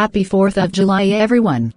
Happy 4th of July everyone.